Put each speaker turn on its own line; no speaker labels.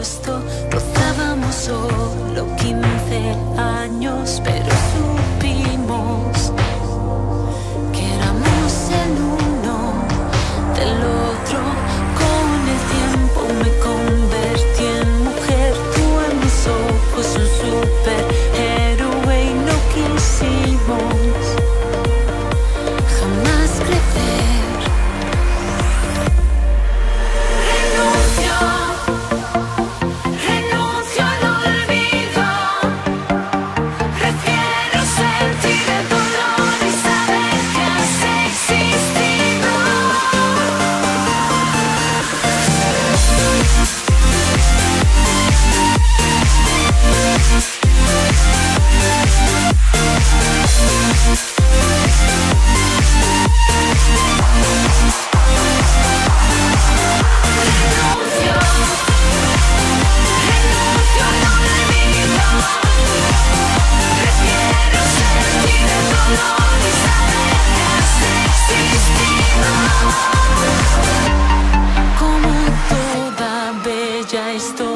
agosto rozábamos solo 15 años. хозяйство.